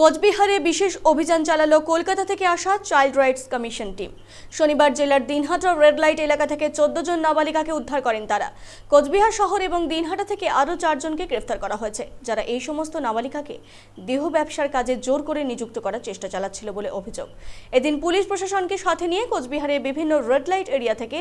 কোচবিহারে বিশেষ অভিযান চালালো কলকাতা থেকে আসা চাইল্ড রাইটস কমিশন টিম। শনিবার জেলার দিনহাটা রেড লাইট এলাকা থেকে চোদ্দ জন নাবালিকাকে উদ্ধার করেন তারা। কোচবিহার শহর এবং দিনহাটা থেকে আরও চারজনকে গ্রেফতার করা হয়েছে, যারা এই সমস্ত নাবালিকাকে দেহ ব্যবসার কাজে জোর করে নিযুক্ত করার চেষ্টা চালাচ্ছিল বলে অভিযোগ। এদিন পুলিশ প্রশাসনকে সাথে নিয়ে কোচবিহারের বিভিন্ন রেড লাইট এরিয়া থেকে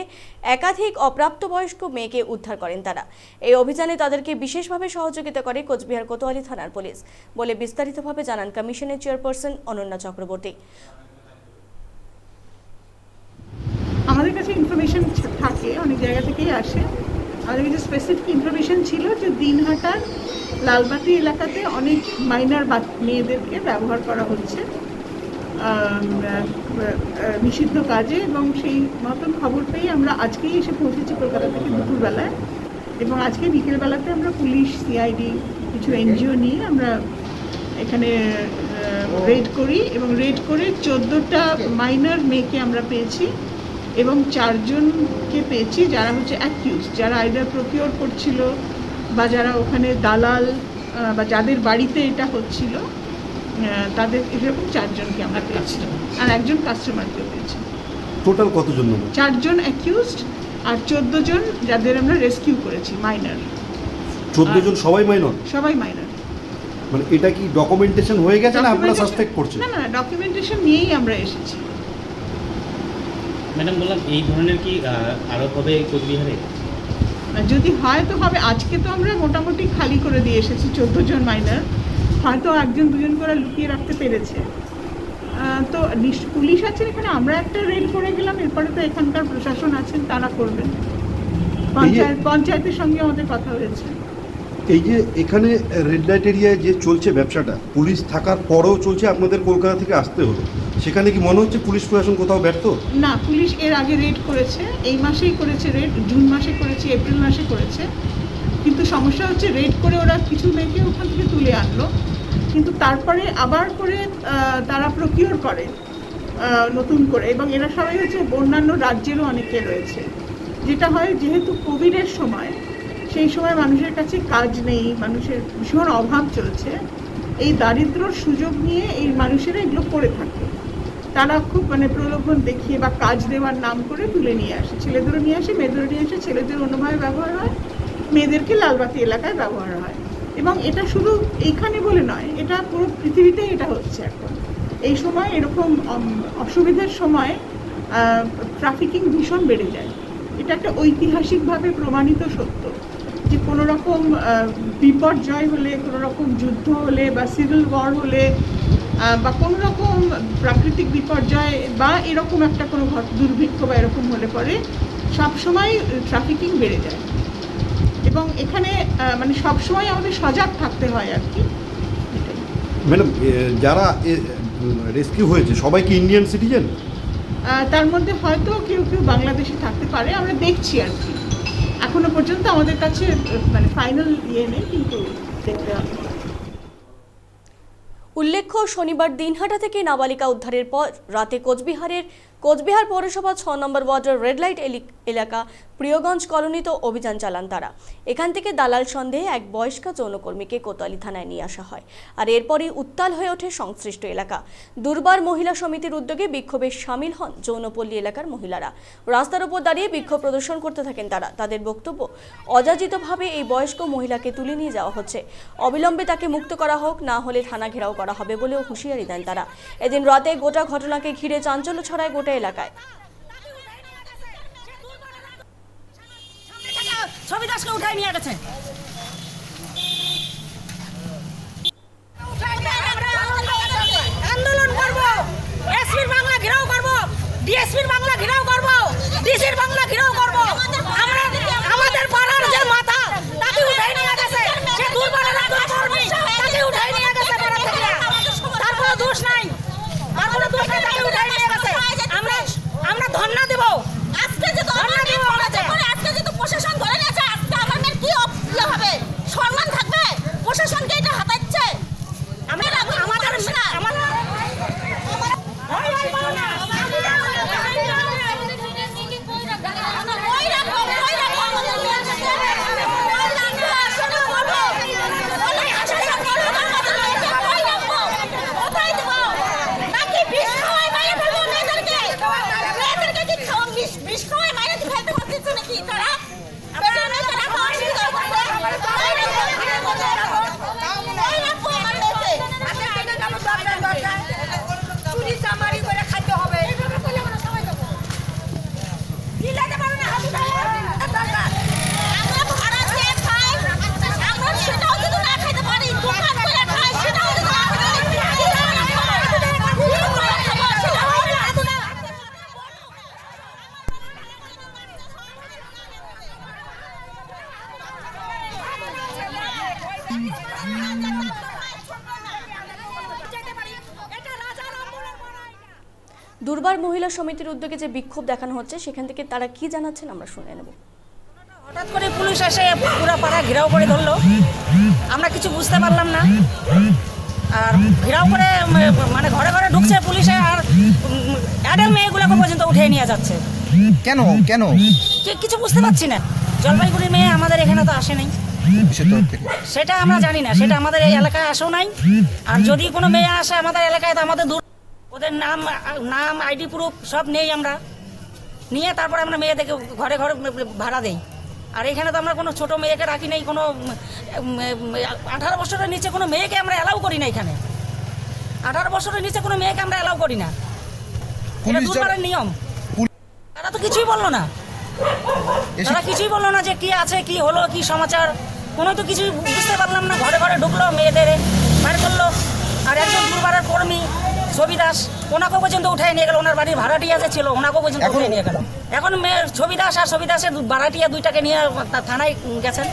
একাধিক অপ্রাপ্তবয়স্ক মেয়েকে উদ্ধার করেন তারা। এই অভিযানে তাদেরকে বিশেষভাবে সহযোগিতা করে কোচবিহার কোতোয়ালি থানার পুলিশ বলে বিস্তারিতভাবে জানান কমিশনের চেয়ারপারসন অনন্যা চক্রবর্তী। আমাদের কাছে ইনফরমেশন থাকে, অনেক জায়গা থেকেই আসে। আমাদের কাছে স্পেসিফিক ইনফরমেশন ছিল যে দিনহাটার লালবাতি এলাকাতে অনেক মাইনার মেয়েদেরকে ব্যবহার করা হচ্ছে। নিষিদ্ধ কাজে এবং সেই মতন খবর পেয়ে আমরা আজকেই এসে পৌঁছেছি কলকাতা থেকে দুপুরবেলায়। এবং আজকে বিকেলবেলাতে আমরা পুলিশ সিআইডি কিছু এনজিও নিয়ে আমরা এখানে রেড করি এবং রেড করে চোদ্দোটা মাইনার মেয়েকে আমরা পেয়েছি এবং চারজনকে পেয়েছি যারা হচ্ছে অ্যাকিউজ যারা আইদার প্রকিওর করছিল বা যারা ওখানে দালাল বা যাদের বাড়িতে এটা হচ্ছিল তাদের এরকম চারজনকে আমরা পেয়েছি আর একজন কাস্টমারকে পেয়েছি। টোটাল কতজন চারজন অ্যাকিউজড আর চোদ্দ জন যাদের আমরা রেস্কিউ করেছি মাইনার চোদ্দ জন সবাই মাইনর সবাই মাইনার মানে এটা কি ডকুমেন্টেশন হয়ে গেছে না আপনারা সাসপেক্ট করছেন? না না ডকুমেন্টেশন নিয়েই আমরা এসেছি। ম্যাডাম বললাম এই ধরনের কি আরও হবে কোচবিহারে? যদি হয় তো হবে। আজকে তো আমরা মোটামুটি খালি করে দিয়ে এসেছি চোদ্দ জন মাইনার হয়তো একজন দুজন করে লুকিয়ে রাখতে পেরেছে। আহ, তো পুলিশ আছেন এখানে আমরা একটা রেড করে গেলাম এরপরে তো এখানকার প্রশাসন আছেন তারা করবেন। পঞ্চায়েত পঞ্চায়েতের সঙ্গে আমাদের কথা হয়েছে। এই যে এখানে রেড লাইট এরিয়ায় যে চলছে ব্যবসাটা পুলিশ থাকার পরেও চলছে আপনাদের কলকাতা থেকে আসতে হলো। সেখানে কি মনে হচ্ছে পুলিশ প্রশাসন কোথাও ব্যর্থ? না, পুলিশ এর আগে রেড করেছে, এই মাসেই করেছে রেড জুন মাসে করেছে, এপ্রিল মাসে করেছে। কিন্তু সমস্যা হচ্ছে রেড করে ওরা কিছু মেয়েকে ওখান থেকে তুলে আনলো। কিন্তু তারপরে আবার করে তারা প্রকিওর করে নতুন করে। এবং এরা সবাই হচ্ছে অন্যান্য রাজ্যেরও অনেকে রয়েছে। যেটা হয়, যেহেতু কোভিডের সময় সেই সময় মানুষের কাছে কাজ নেই, মানুষের ভীষণ অভাব চলছে। এই দারিদ্রর সুযোগ নিয়ে এই মানুষেরা এগুলো করে থাকে। তারা খুব মানে প্রলোভন দেখিয়ে বা কাজ দেওয়ার নাম করে তুলে নিয়ে আসে। ছেলেদেরও নিয়ে আসে, মেয়েদেরও নিয়ে আসে, ছেলেদের অন্যভাবে ব্যবহার হয়, মেয়েদেরকে লালবাতি এলাকায় ব্যবহার হয়। এবং এটা শুধু এইখানে বলে নয়, এটা পুরো পৃথিবীতেই এটা হচ্ছে এখন। এই সময় এরকম অসুবিধার সময় ট্রাফিকিং ভীষণ বেড়ে যায়। এটা একটা ঐতিহাসিকভাবে প্রমাণিত সত্য। যে কোনো রকম বিপর্যয় হলে কোনো রকম যুদ্ধ হলে বা সিভিল ওয়ার হলে বা কোনো রকম প্রাকৃতিক বিপর্যয় বা এরকম একটা কোনো দুর্ভিক্ষ বা এরকম হলে পরে সবসময় ট্রাফিকিং বেড়ে যায়। এবং এখানে মানে সবসময় আমাদের সজাগ থাকতে হয় আর কি। ম্যাডাম যারা রেস্কিউ হয়েছে সবাই কি ইন্ডিয়ান সিটিজেন তার মধ্যে হয়তো কেউ কেউ বাংলাদেশে থাকতে পারে আমরা দেখছি আর কি। এখনও পর্যন্ত আমাদের কাছে মানে ফাইনাল ইয়ে নেই, কিন্তু দেখতে হবে। উল্লেখ্য, শনিবার দিনহাটা থেকে নাবালিকা উদ্ধারের পর রাতে কোচবিহারের কোচবিহার পৌরসভা ছ নম্বর ওয়ার্ডের রেড লাইট এলাকা প্রিয়গঞ্জ কলোনিতে অভিযান চালান তারা। এখান থেকে দালাল সন্দেহে এক বয়স্কা যৌনকর্মীকে কোতোয়ালি থানায় নিয়ে আসা হয় আর এরপরই উত্তাল হয়ে ওঠে সংশ্লিষ্ট এলাকা। দুর্বার মহিলা সমিতির উদ্যোগে বিক্ষোভে সামিল হন যৌনপল্লী এলাকার মহিলারা। রাস্তার উপর দাঁড়িয়ে বিক্ষোভ প্রদর্শন করতে থাকেন তারা। তাদের বক্তব্য, অযাচিতভাবে এই বয়স্ক মহিলাকে তুলে নিয়ে যাওয়া হচ্ছে। অবিলম্বে তাকে মুক্ত করা হোক, না হলে থানা ঘেরাও করা হবে বলেও হুঁশিয়ারি দেন তারা। এদিন রাতে গোটা ঘটনাকে ঘিরে চাঞ্চল্য ছড়ায় গোটা এলাকায়। ছবি দাসকে উঠাই নিয়ে গেছে। আন্দোলন করব। এসপির বাংলা ঘেরাও করব। ডিএসপির चोरी सामान দুর্বার মহিলা সমিতির উদ্যোগে যে বিক্ষোভ দেখানো হচ্ছে সেখান থেকে তারা কি জানাচ্ছেন আমরা শুনে নেব। হঠাৎ করে পুলিশ এসে পুরো পাড়া ঘেরাও করে ধরলো। আমরা কিছু বুঝতে পারলাম না। আর ঘেরাও করে মানে ঘরে ঘরে ঢুকছে পুলিশে আর অ্যাডাল মেয়েগুলোকে পর্যন্ত উঠিয়ে নিয়ে যাচ্ছে। কেন? কেন? কিছু বুঝতে পারছি না। জলপাইগুড়ির মেয়ে আমাদের এখানে তো আসে নাই। সেটা আমরা জানি না সেটা আমাদের এই এলাকায় আসেও নাই। আর যদি কোনো মেয়ে আসে আমাদের এলাকায় তো আমাদের দূর ওদের নাম নাম আইডি প্রুফ সব নেই আমরা। নিয়ে তারপরে আমরা মেয়েদেরকে ঘরে ঘরে ভাড়া দেই। আর এখানে তো আমরা কোনো ছোট মেয়েকে রাখি নাই কোনো আঠারো বছরের নিচে কোনো মেয়েকে আমরা অ্যালাউ করি না এখানে। আঠারো বছরের নিচে কোনো মেয়েকে আমরা অ্যালাউ করি না। এটা দুর্বারের নিয়ম। তারা তো কিছুই বলল না। তারা কিছুই বলল না যে কি আছে কি হলো কি সমাচার। কোনো তো কিছুই বুঝতে পারলাম না। ঘরে ঘরে ঢুকলো মেয়েদের বার করল। আর একজন দুর্বারের কর্মী ছবি দাস ওনাকেও পর্যন্ত উঠাই নিয়ে গেল ওনার বাড়ির ভাড়াটিয়া যে ছিল ওনাকেও পর্যন্ত এখন- উঠাই নিয়ে গেল। এখন মেয়ে ছবি দাস আর ছবি দাসের দু- ভাড়াটিয়া দুইটাকে নিয়ে থানায় গেছেন।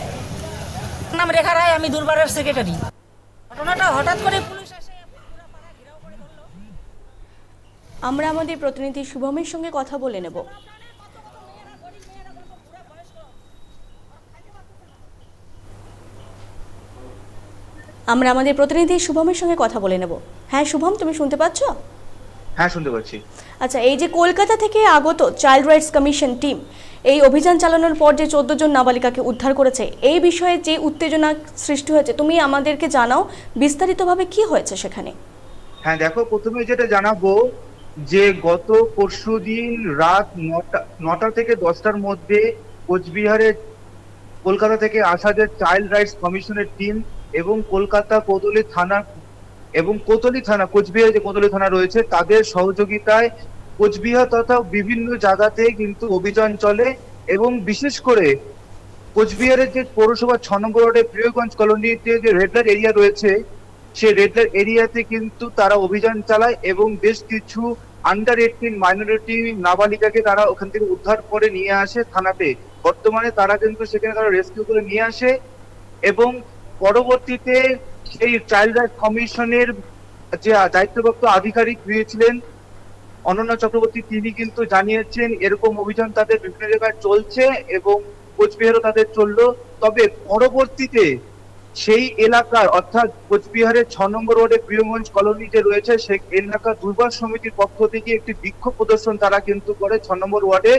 নাম রেখা রায় আমি দুর্বারের সেক্রেটারি ঘটনাটা হঠাৎ করে পুলিশ এসে পুরো পাড়া ঘেরাও করে ধরলো আমরা আমাদের প্রতিনিধি শুভমের সঙ্গে কথা বলে নেব। আমরা আমাদের প্রতিনিধি শুভমের সঙ্গে কথা বলে নেব। হ্যাঁ শুভম তুমি শুনতে পাচ্ছ? হ্যাঁ শুনতে পাচ্ছি। আচ্ছা এই যে কলকাতা থেকে আগত চাইল্ড রাইটস কমিশন টিম এই অভিযান চালানোর পর যে চোদ্দ জন নাবালিকাকে উদ্ধার করেছে এই বিষয়ে যে উত্তেজনা সৃষ্টি হয়েছে তুমি আমাদেরকে জানাও বিস্তারিতভাবে কি হয়েছে সেখানে? হ্যাঁ দেখো প্রথমে যেটা জানাব যে গত পরশুদিন রাত নটা নটা থেকে দশটার মধ্যে কোচবিহারে কলকাতা থেকে আসা যে চাইল্ড রাইটস কমিশনের টিম এবং কলকাতা কোতলি থানা এবং কোতলি থানা, কোচবিহারে যে কোতলি থানা রয়েছে, তাদের সহযোগিতায় কোচবিহার তথা বিভিন্ন জায়গাতে কিন্তু অভিযান চলে এবং বিশেষ করে কোচবিহারের যে পৌরসভা ছ নম্বর ওয়ার্ডের প্রিয়গঞ্জ কলোনিতে যে রেডলার এরিয়া রয়েছে, সেই রেডলার এরিয়াতে কিন্তু তারা অভিযান চালায় এবং বেশ কিছু আন্ডার এইটিন মাইনরিটি নাবালিকাকে তারা ওখান থেকে উদ্ধার করে নিয়ে আসে থানাতে। বর্তমানে তারা কিন্তু সেখানে তারা রেস্কিউ করে নিয়ে আসে এবং পরবর্তীতে সেই চাইল্ড রাইট কমিশনের যে দায়িত্বপ্রাপ্ত আধিকারিক হয়েছিলেন অনন্যা চক্রবর্তী, তিনি কিন্তু জানিয়েছেন, এরকম অভিযান তাদের বিভিন্ন জায়গায় চলছে এবং কোচবিহারও তাদের চলল। তবে পরবর্তীতে সেই এলাকার, অর্থাৎ কোচবিহারের ছ নম্বর ওয়ার্ডে প্রিয়গঞ্জ কলোনি যে রয়েছে সেই এলাকা দুর্বার সমিতির পক্ষ থেকে একটি বিক্ষোভ প্রদর্শন তারা কিন্তু করে ছ নম্বর ওয়ার্ডে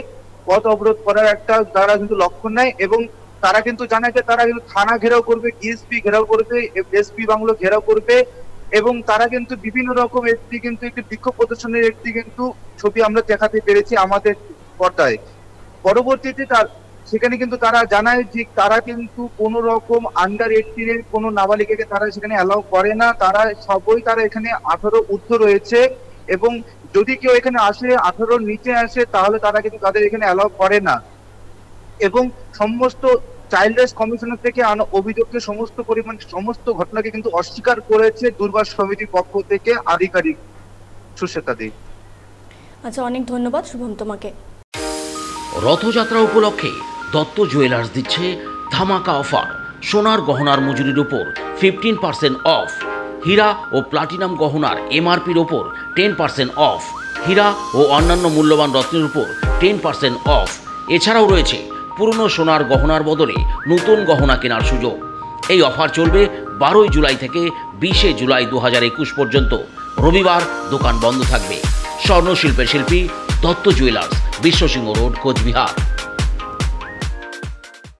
পথ অবরোধ করার একটা তারা কিন্তু লক্ষ্য নেয় এবং তারা কিন্তু জানায় যে তারা কিন্তু থানা ঘেরাও করবে, ডিএসপি ঘেরাও করবে, এসপি বাংলো ঘেরাও করবে এবং তারা কিন্তু বিভিন্ন রকম একটি কিন্তু একটি বিক্ষোভ প্রদর্শনের একটি কিন্তু ছবি আমরা দেখাতে পেরেছি আমাদের পর্দায়। পরবর্তীতে তার, সেখানে কিন্তু তারা জানায় যে তারা কিন্তু কোন রকম আন্ডার এইটিনের কোন নাবালিকাকে তারা সেখানে অ্যালাউ করে না, তারা সবই তারা এখানে আঠারো ঊর্ধ্ব রয়েছে এবং যদি কেউ এখানে আসে, আঠারোর নিচে আসে, তাহলে তারা কিন্তু তাদের এখানে অ্যালাউ করে না। এবং সমস্ত চাইল্ড রাইটস কমিশনার থেকে আনা অভিযোগকে সমস্ত পরিমাণ সমস্ত ঘটনাকে কিন্তু অস্বীকার করেছে দুর্বার সমিতির পক্ষ থেকে আধিকারিক সুশ্বেতা দে। আচ্ছা অনেক ধন্যবাদ শুভম তোমাকে। রথযাত্রা উপলক্ষে দত্ত জুয়েলার্স দিচ্ছে ধামাকা অফার। সোনার গহনার মজুরির উপর ফিফটিন পার্সেন্ট অফ হীরা ও প্লাটিনাম গহনার এমআরপির ওপর টেন পার্সেন্ট অফ হীরা ও অন্যান্য মূল্যবান রত্নের উপর টেন পার্সেন্ট অফ এছাড়াও রয়েছে পুরনো সোনার গহনার বদলে নতুন গহনা কেনার সুযোগ। এই অফার চলবে বারোই জুলাই থেকে বিশে জুলাই দু পর্যন্ত। রবিবার দোকান বন্ধ থাকবে। স্বর্ণশিল্পের শিল্পী দত্ত জুয়েলার্স বিশ্বসিংহ রোড, কোচবিহার।